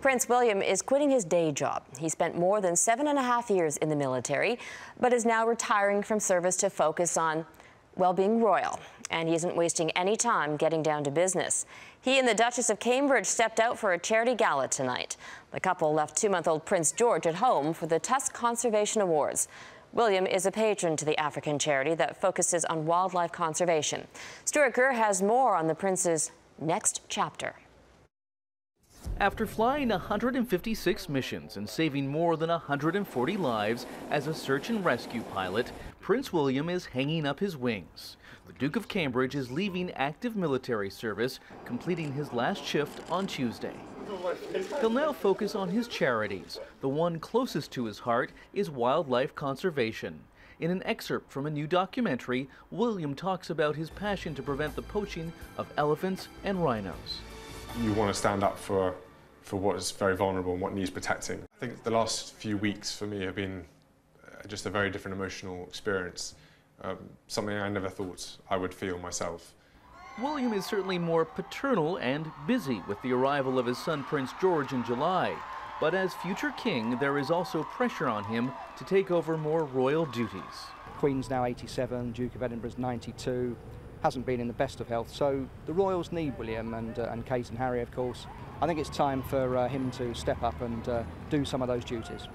Prince William is quitting his day job. He spent more than seven and a half years in the military, but is now retiring from service to focus on, well, being royal. And he isn't wasting any time getting down to business. He and the Duchess of Cambridge stepped out for a charity gala tonight. The couple left two month old Prince George at home for the Tusk Conservation Awards. William is a patron to the African charity that focuses on wildlife conservation. Stuart Greer has more on the prince's next chapter. After flying 156 missions and saving more than 140 lives as a search and rescue pilot, Prince William is hanging up his wings. The Duke of Cambridge is leaving active military service, completing his last shift on Tuesday. He'll now focus on his charities. The one closest to his heart is wildlife conservation. In an excerpt from a new documentary, William talks about his passion to prevent the poaching of elephants and rhinos. You want to stand up for for what is very vulnerable and what needs protecting. I think the last few weeks for me have been uh, just a very different emotional experience, um, something I never thought I would feel myself. William is certainly more paternal and busy with the arrival of his son Prince George in July. But as future king, there is also pressure on him to take over more royal duties. Queen's now 87, Duke of Edinburgh's 92, hasn't been in the best of health. So the royals need William and, uh, and Kate and Harry, of course. I think it's time for uh, him to step up and uh, do some of those duties.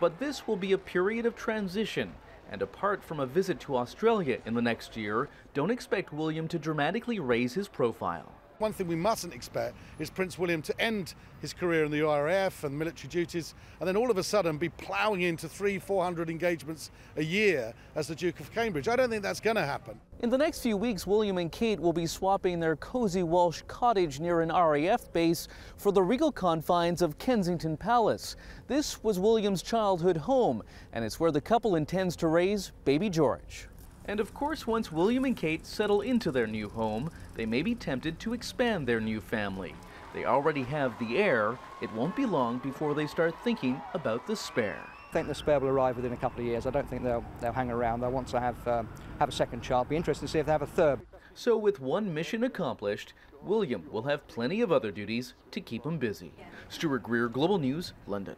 But this will be a period of transition. And apart from a visit to Australia in the next year, don't expect William to dramatically raise his profile. One thing we mustn't expect is Prince William to end his career in the RAF and military duties and then all of a sudden be ploughing into three, 400 engagements a year as the Duke of Cambridge. I don't think that's going to happen. In the next few weeks, William and Kate will be swapping their cozy Welsh cottage near an RAF base for the regal confines of Kensington Palace. This was William's childhood home, and it's where the couple intends to raise baby George. And of course, once William and Kate settle into their new home, they may be tempted to expand their new family. They already have the heir. It won't be long before they start thinking about the spare. I think the spare will arrive within a couple of years. I don't think they'll, they'll hang around. They'll want to have, um, have a second child. Be interested to see if they have a third. So with one mission accomplished, William will have plenty of other duties to keep him busy. Stuart Greer, Global News, London.